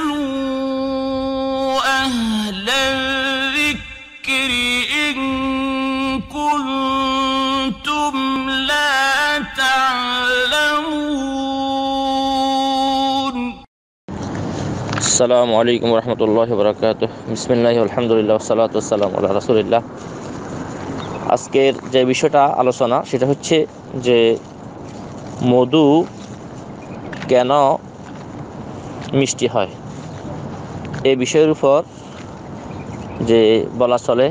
فاسألوا أهل الذكر إن كنتم لا تعلمون আসসালামু আলাইকুম রহমতুল্লাহ বরকাত বিসমিল্লাহ আলহামদুলিল্লাহ সালাত সালাম আল্লাহ রাসুলিল্লাহ আজকের যে বিষয়টা আলোচনা সেটা হচ্ছে যে মধু কেন মিষ্টি হয়। এই বিষয়ের উপর যে বলা চলে,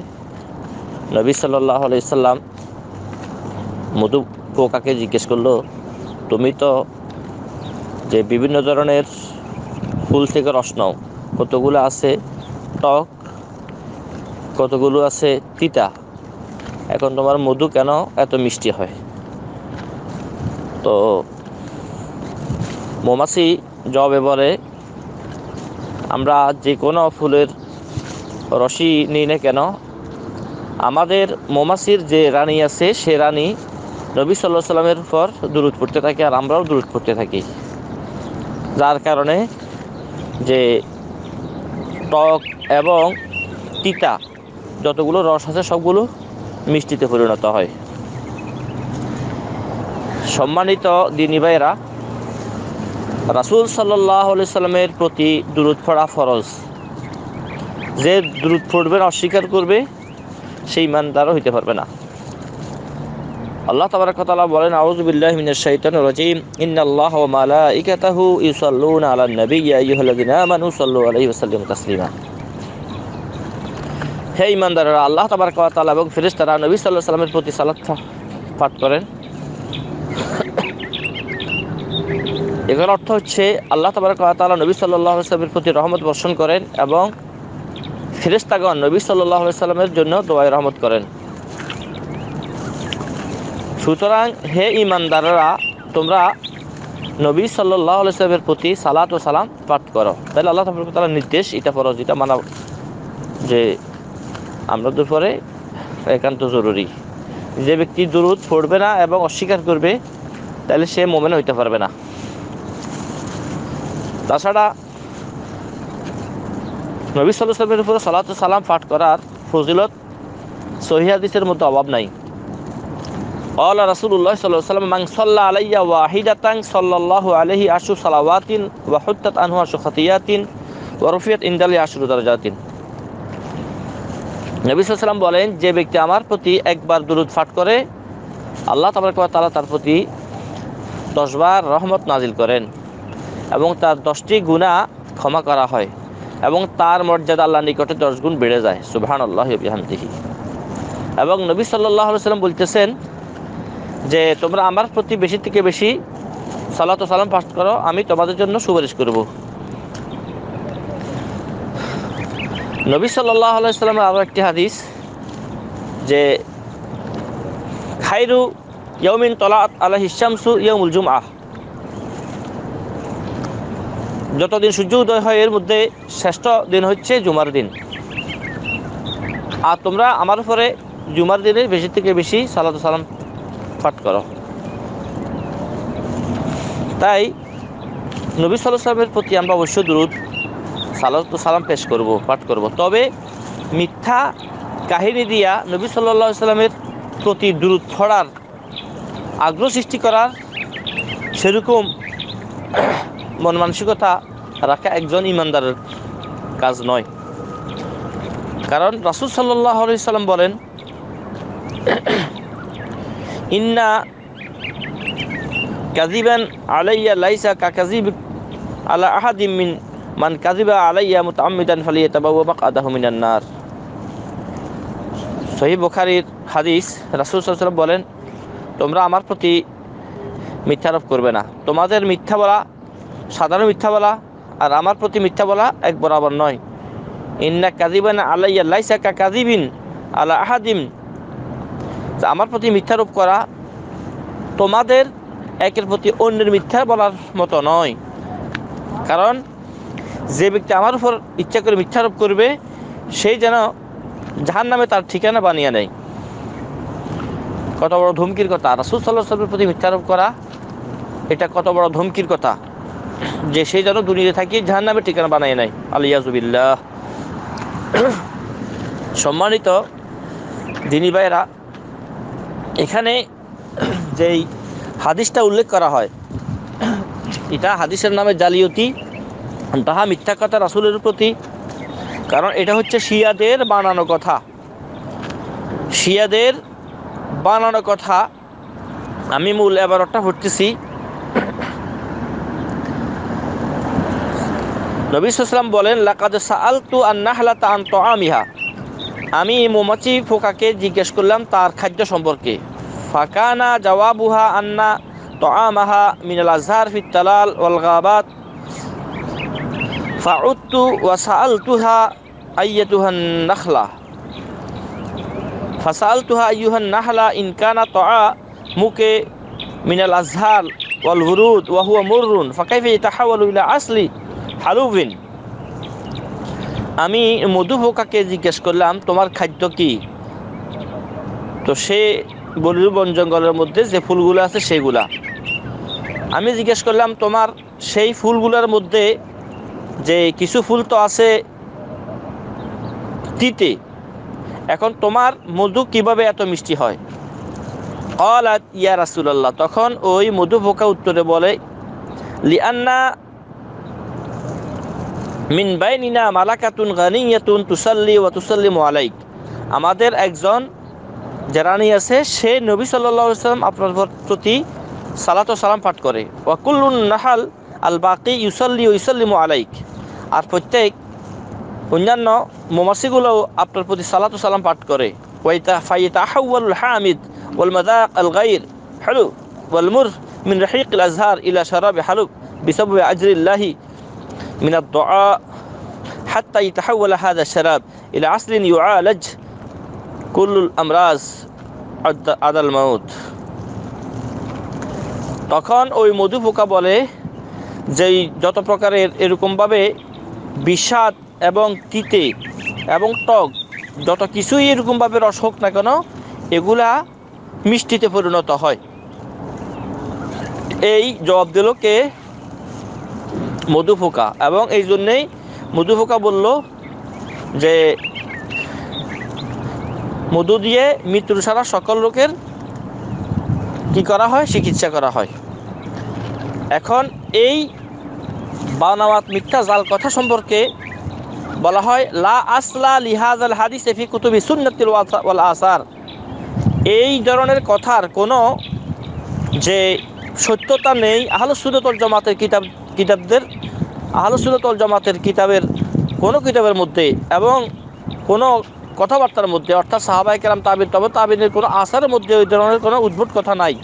নবী সাল্লাহ আলাইসাল্লাম মধু পোকাকে জিজ্ঞেস করল, তুমি তো যে বিভিন্ন ধরনের ফুল থেকে রস নাও, কতগুলো আছে টক, কতগুলো আছে তিতা? এখন তোমার মধু কেন এত মিষ্টি হয়? তো মৌমাছি জবে বলে আমরা যে কোনো ফুলের রসই নিই না কেন, আমাদের মৌমাছির যে রানী আছে, সে রানী নবী সাল্লাহ সাল্লামের উপর দূরত পড়তে থাকে আর আমরাও দূরত পড়তে থাকি। যার কারণে যে টক এবং তিতা যতগুলো রস আছে, সবগুলো মিষ্টিতে পরিণত হয়। সম্মানিত দিনী ভাইয়েরা রাসুল সাল্লাহ সাল্লামের প্রতি দূরত পড়া ফরজ। যে দূরত পড়বে না অস্বীকার করবে, সেই ইমানদারও হইতে পারবে না। আল্লাহ তাবারাকাতালা বলেন আউযুবিল্লাহি মিনাশ শাইতানির রাজিম। ইন্নাল্লাহ ওয়া মালাইকাতাহু ইউসাল্লুনা আলান নবী ইয়া আইয়ুহাল্লাযিনা আমানু সাল্লু আলাইহি ওয়া সাল্লিমু তাসলিমা। হে ইমানদাররা আল্লাহ তাবারাকাতালা এবং ফেরেশতারা নবী সাল্লাল্লাহু আলাইহি সাল্লামের প্রতি সালাত পাঠ করেন। এগুলোর অর্থ হচ্ছে আল্লাহ তাবারাকাতালা নবী আলাইহি সাল্লামের প্রতি রহমত বর্ষণ করেন এবং ফেরেশতাগণ নবী সাল্লাহ সাল্লামের জন্য দোয়াই রহমত করেন। সুতরাং হে ইমানদাররা তোমরা নবী সাল্লাহ আলসালামের প্রতি সালাত ও সালাম পাঠ করো। তাহলে আল্লাহ তালার নির্দেশ, এটা ফরজ, এটা মানা যে আমরা দুপুরে একান্ত জরুরি। যে ব্যক্তি দুরুদ পড়বে না এবং অস্বীকার করবে, তাহলে সে মোমেন হইতে পারবে না। তাছাড়া নবী সাল্লামের উপরে সালাত সালাম পাঠ করার ফজিলত সহিদের মতো অভাব নাই। অল রাসুল্লাহ সাল্লাহ সাল্লাম মাং সাল্লা আলাইয়া ওয়াহিদাতাং সাল্লাহ আলহি আশু সালাওয়াতিন ওয়াহুত্তাত আনহুয়া ওয়া ওয়ারফিয়াত ইন্দালি আশুর দারাজাতিন। নবী সাল্লাম বলেন, যে ব্যক্তি আমার প্রতি একবার দুরুদ ফাট করে, আল্লাহ তাবার তারা তার প্রতি দশবার রহমত নাজিল করেন। এবং তার দশটি গুনাহ ক্ষমা করা হয় এবং তার মর্যাদা আল্লাহ নিকটে দশ গুণ বেড়ে যায়। ওয়া বিহামদিহি। এবং নবী আলাইহি সাল্লাম বলতেছেন যে, তোমরা আমার প্রতি বেশি থেকে বেশি সালাত সালাম পাঠ করো, আমি তোমাদের জন্য সুপারিশ করব। নবী সাল্লাহ আলাইসাল্লামের আরও একটি হাদিস যে, খাইরু ইয়মিন তলাত আল্লাহ হিসামসু ইয়মুল জুম আহ যতদিন সূর্য উদয় হয়, এর মধ্যে শ্রেষ্ঠ দিন হচ্ছে জুমার দিন। আর তোমরা আমার উপরে জুমার দিনে বেশি থেকে বেশি সালাত সালাম পাঠ করো। তাই নবী সাল্লামের প্রতি আমরা অবশ্যই দূরত সালাত সালাম পেশ করব, পাঠ করব। তবে মিথ্যা কাহিনী দিয়া নবী সাল্লাহ সাল্লামের প্রতি দূরত ছড়ার আগ্রহ সৃষ্টি করার সেরকম মন মানসিকতা রাখা একজন ইমানদারের কাজ নয়। কারণ রাসুল সাল্লাম বলেন, ইন্না কাজিবান আলাইয়া লাইসা কা কাজিব আলা আহাদিম মিন মান কাজিবা আলাইয়া মুতাআম্মিদান ফালিয়াতাবাওয়া মাকআদাহু মিনান নার। সহিহ বুখারীর হাদিস রাসূল সাল্লাল্লাহু বলেন, তোমরা আমার প্রতি মিথ্যারোপ করবে না। তোমাদের মিথ্যা বলা সাধারণ মিথ্যা বলা আর আমার প্রতি মিথ্যা বলা এক বরাবর নয়। ইন্না কাজিবান আলাইয়া লাইসা কা কাজিবিন আলা আহাদিম আমার প্রতি মিথ্যারোপ করা তোমাদের একের প্রতি অন্যের মিথ্যা বলার মতো নয়। কারণ যে ব্যক্তি আমার উপর ইচ্ছা করে মিথ্যারোপ করবে সেই যেন যাহার নামে তার ঠিকানা বানিয়ে নেয়। কত বড় ধমকির কথা। রাসুল সাল্লাহ সাল্লামের প্রতি মিথ্যারোপ করা, এটা কত বড় ধমকির কথা। যে সে যেন দুনিয়াতে থাকি জাহান নামে ঠিকানা বানায় নাই। আলিয়াজুবিল্লাহ সম্মানিত দিনী ভাইরা এখানে যেই হাদিসটা উল্লেখ করা হয়, এটা হাদিসের নামে জালিয়তি, তাহা মিথ্যা কথা রাসুলের প্রতি, কারণ এটা হচ্ছে শিয়াদের বানানো কথা। শিয়াদের বানানো কথা, আমি মূল এবারটা পড়তেছি। নবী সাল্লাম বলেন, লাকাদ সাআলতু আন নাহলাতা আন তাআমিহা। আমি মৌমাছি ফোকাকে জিজ্ঞেস করলাম, তার খাদ্য সম্পর্কে? ফাকানা জওয়াবুহা আন্না তাআমাহা মিনাল আজহার ফিত তালাল ওয়াল গাবাত। ফাউদ্তু ওয়া সাআলতুহা আইয়াতুহান নাখলা ফাসালতুহা আইয়ুহান নাহলা ইন কানা তাআমুকে মিনাল আজহার ওয়াল হুরুদ ওয়া হুয়া মুররুন। ফাকাইফা ইয়াতাহাওয়ালু আসলি আমি মধু পোকাকে জিজ্ঞেস করলাম, তোমার খাদ্য কি? তো সে বলিল, বন জঙ্গলের মধ্যে যে ফুলগুলো আছে সেগুলা। আমি জিজ্ঞেস করলাম, তোমার সেই ফুলগুলোর মধ্যে যে কিছু ফুল তো আছে তিতে, এখন তোমার মধু কীভাবে এত মিষ্টি হয়? কলাত ইয়া রাসুলাল্লাহ। তখন ওই মধু পোকা উত্তরে বলে, লিআন্না মিন বাইনিনা মালাকাতুন গানিয়াতুন তুসাল্লি ওয়া তুসাল্লিমু আলাইক। আমাদের একজন যে রানী আছে, সে নবী সাল্লাম আপনার প্রতি সালাত ও সালাম পাঠ করে। ওয়াকুল্লুন নাহাল আল বাকি ইউসাল্লি ইউসাল্লিমু আলাইক। আর প্রত্যেক অন্যান্য মোমাসিগুলোও আপনার প্রতি সালাত ও সালাম পাঠ করে। ওয়াইতা ফাইতা আহাউল হামিদ ওয়াল মাদাক আল গাইর হালু ওয়াল মুর মিন রহিক আল আজহার ইলা শারাব হালুক বিসব আজরিল্লাহি من الدعاء حتى يتحول هذا الشراب إلى عصر يعالج كل الأمراض عدا الموت তখন ওই মধু পোকা বলে যে যত প্রকারের এরকমভাবে বিষাদ এবং তিতে এবং টক যত কিছুই এরকমভাবে রস হোক না কেন এগুলা মিষ্টিতে পরিণত হয় এই জবাব দিল কে মধু পোকা এবং এই জন্যেই মধু পোকা বলল যে, মধু দিয়ে মৃত্যুর সারা সকল লোকের কি করা হয়? চিকিৎসা করা হয়। এখন এই বানাওয়াত মিথ্যা জাল কথা সম্পর্কে বলা হয়, লা আসলা লিহাজ আল হাদিস এফি কুতুবি সুন্নতিল ওয়াল আসার। এই ধরনের কথার কোনো যে সত্যতা নেই আহলসুদতল জামাতের কিতাব কিতাবদের আহলসুদতল জামাতের কিতাবের কোনো কিতাবের মধ্যে এবং কোনো কথাবার্তার মধ্যে, অর্থাৎ সাহাবাই কেরাম তাবির তবে তাবিনের কোনো আসারের মধ্যে ওই ধরনের কোনো উদ্ভুত কথা নাই।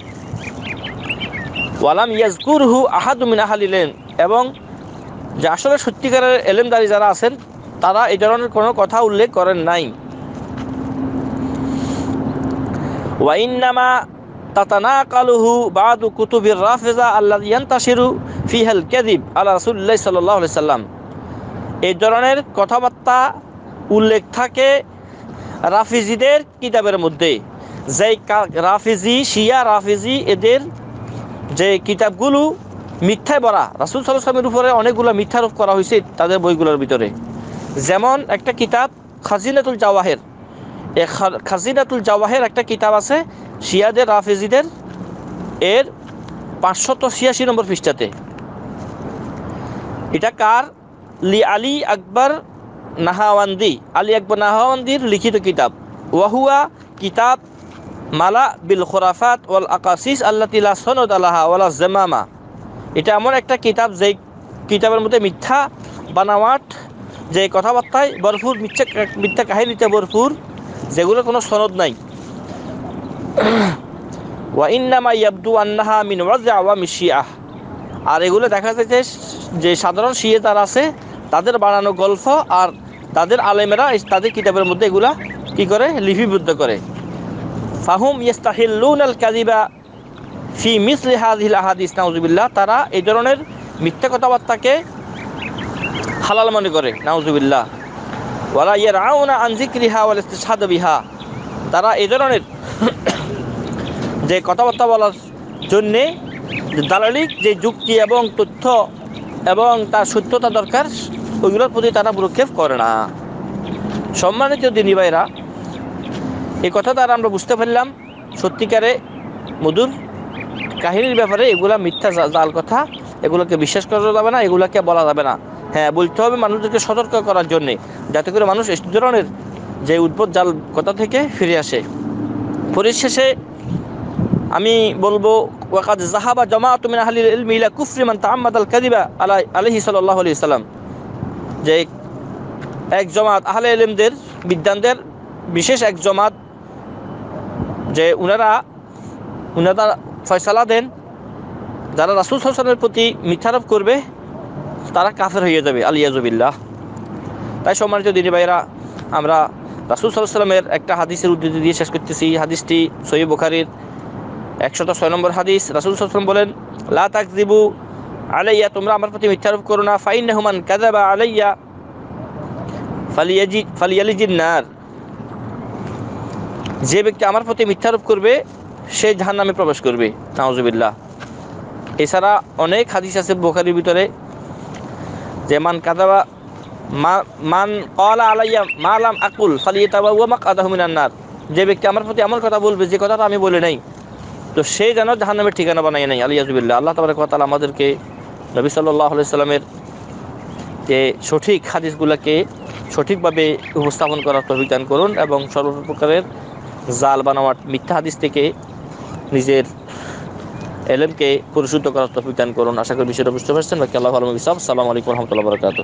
ওয়ালাম ইয়াজকুর হু আহাদুমিন আহালিলেন এবং যে আসলে সত্যিকারের এলেমদারি যারা আছেন, তারা এই ধরনের কোনো কথা উল্লেখ করেন নাই। ওয়াইন্নামা তাতানাকালুহু বাদু কুতুবির রাফেজা আল্লাহ ইয়ান্তাশিরু ফিহাল কেদিব আল্লাহ রাসুল্লাহ সাল্লাহ সাল্লাম। এই ধরনের কথাবার্তা উল্লেখ থাকে রাফিজিদের কিতাবের মধ্যে। যেই রাফিজি, শিয়া রাফিজি এদের যে কিতাবগুলো মিথ্যায় ভরা রাসুল সাল্লামের উপরে অনেকগুলো মিথ্যারোপ করা হয়েছে তাদের বইগুলোর ভিতরে। যেমন একটা কিতাব খাজিনাতুল জাওয়াহের খাজিনাতুল জাওয়াহের একটা কিতাব আছে, শিয়াদের, রাফেজিদের, এর পাঁচশত ছিয়াশি নম্বর পৃষ্ঠাতে। এটা কার? লি আলী আকবর নাহাওয়ান্দি। আলী আকবর নাহাওয়ান্দির লিখিত কিতাব। ওয়াহুয়া কিতাব মালা বিল খোরাফাত ওয়াল আকাশিস আল্লাহ তিলা সনদ আল্লাহা ওয়ালা জেমামা। এটা এমন একটা কিতাব যেই কিতাবের মধ্যে মিথ্যা বানাওয়াট যে কথাবার্তায় ভরপুর মিথ্যা মিথ্যা কাহিনীতে ভরপুর যেগুলোর কোনো সনদ নাই। ওয়া ইয়াবদু আন্নাহা আর এগুলো দেখা যাচ্ছে যে সাধারণ শিয়ে তারা আছে, তাদের বানানো গল্প আর তাদের আলেমেরা তাদের কিতাবের মধ্যে এগুলা কি করে? লিপিবদ্ধ করে। ফাহুম ইস্তাহিল্লুন আল কাদিবা ফি আহাদিস। নাউজুবিল্লাহ, তারা এই ধরনের মিথ্যা কথাবার্তাকে হালাল মনে করে। নাউজুবিল্লাহ। ওয়ালা আউনা আনজিক্রিহা ওয়াল ইস্তিসাদ বিহা। তারা এই ধরনের যে কথাবার্তা বলার জন্যে দালালিক, যে যুক্তি এবং তথ্য এবং তার সত্যতা দরকার, ওইগুলোর প্রতি তারা ভ্রুক্ষেপ করে না। সম্মানিত দিনী ভাইরা এই কথা দ্বারা আমরা বুঝতে পারলাম। সত্যিকারে মধুর কাহিনীর ব্যাপারে এগুলা মিথ্যা জাল কথা, এগুলোকে বিশ্বাস করা যাবে না, এগুলোকে বলা যাবে না। হ্যাঁ বলতে হবে মানুষদেরকে সতর্ক করার জন্যে, যাতে করে মানুষ এই ধরনের যে উদ্ভট জাল কথা থেকে ফিরে আসে। পরিশেষে আমি বলব, ওয়াকাদ জাহাবা জমা তুমি আহলিল ইলমি ইলা কুফরি মান তাআম্মাদ আল কাযিবা আলা আলাইহি সাল্লাল্লাহু আলাইহি সাল্লাম। যে এক জমাত আহলে ইলমদের বিদ্যানদের বিশেষ এক জমাত, যে উনারা উনারা ফয়সালা দেন, যারা রাসুল সাল্লামের প্রতি মিথ্যারোপ করবে তারা কাফের হয়ে যাবে, আলিয়াজুবিল্লাহ। তাই সম্মানিত দিনী ভাইরা আমরা রাসুল সাল্লাহ সাল্লামের একটা হাদিসের উদ্ধৃতি দিয়ে শেষ করতেছি। হাদিসটি সহি বুখারির একশত ছয় নম্বর হাদিস। রাসুল সাল্লাম বলেন, লা তাকদিবু আলাইয়া, তোমরা আমার প্রতি মিথ্যারোপ করো না। ফাইন নেহমান কাদাবা আলাইয়া ফালিয়াজি নার। যে ব্যক্তি আমার প্রতি মিথ্যারোপ করবে, সে জাহান নামে প্রবেশ করবে নাওজুবিল্লাহ এছাড়া অনেক হাদিস আছে বোখারির ভিতরে যে মান কাদাবা মান কলা আলাইয়া মালাম আকুল ফালিয়ে তাবা ওয়ামাক আদাহমিনান্নার যে ব্যক্তি আমার প্রতি আমার কথা বলবে, যে কথাটা আমি বলে নাই, তো সে যেন জাহান্নামের ঠিকানা বানাই নাই আলিয়াজুবিল্লাহ আল্লাহ তাবার কথা আমাদেরকে নবী সাল্লাহ সাল্লামের যে সঠিক হাদিসগুলোকে সঠিকভাবে উপস্থাপন করার তভিজ্ঞান করুন এবং সর্বপ্রকারের জাল বানাওয়ার মিথ্যা হাদিস থেকে নিজের এলেমকে পরিশুদ্ধ করার তফিক দান করুন। আশা করি বিষয়টা বুঝতে পারছেন। বাকি আল্লাহ আলম ইসলাম সালাম আলাইকুম রহমতুল্লাহ বরকাত